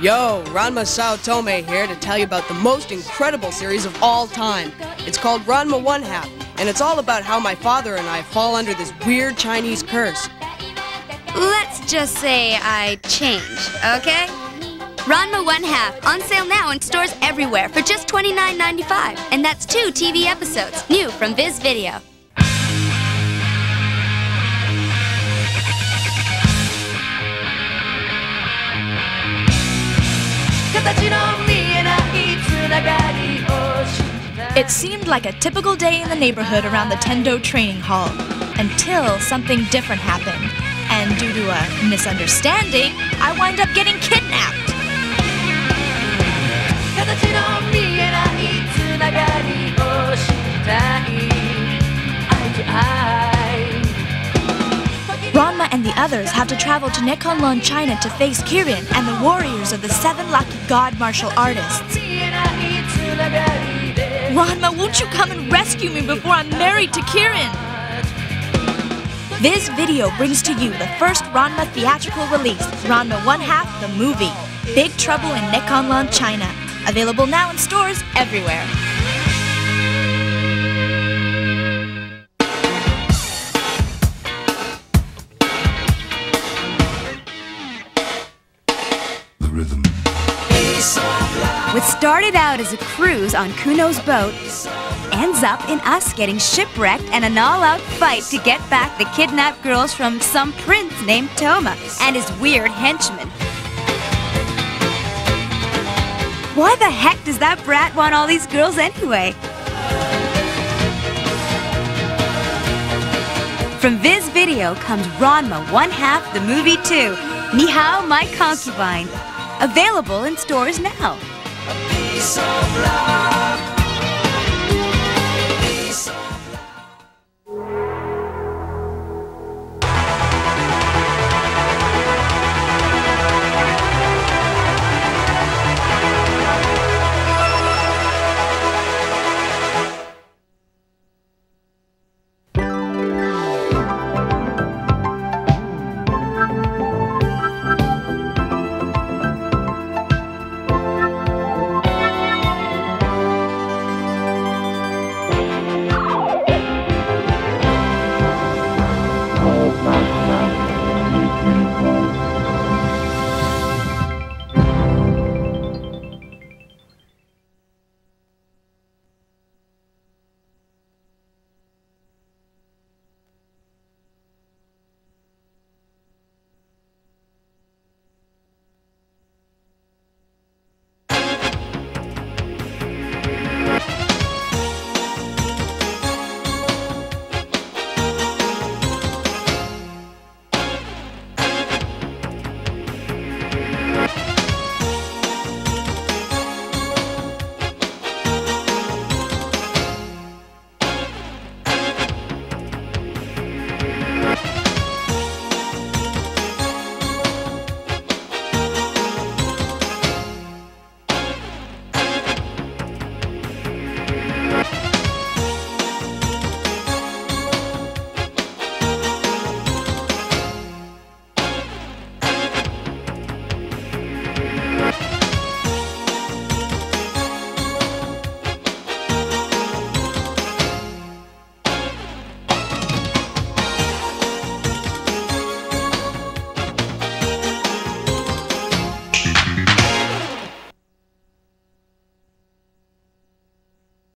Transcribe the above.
Yo, Ranma Saotome here to tell you about the most incredible series of all time. It's called Ranma One Half, and it's all about how my father and I fall under this weird Chinese curse. Let's just say I change, okay? Ranma One Half, on sale now in stores everywhere for just $29.95. And that's two TV episodes, new from Viz Video. It seemed like a typical day in the neighborhood around the Tendo training hall until something different happened. And due to a misunderstanding, I wind up getting kidnapped. And the others have to travel to Nekonron, China to face Kirin and the warriors of the seven lucky god martial artists. Ranma, won't you come and rescue me before I'm married to Kirin? Viz Video brings to you the first Ranma theatrical release, Ranma One Half, the movie. Big Trouble in Nekonron, China. Available now in stores everywhere. What started out as a cruise on Kuno's boat ends up in us getting shipwrecked and an all out fight to get back the kidnapped girls from some prince named Toma and his weird henchmen. Why the heck does that brat want all these girls anyway? From Viz Video comes Ranma One Half the Movie 2, Ni Hao My Concubine. Available in stores now a piece of love.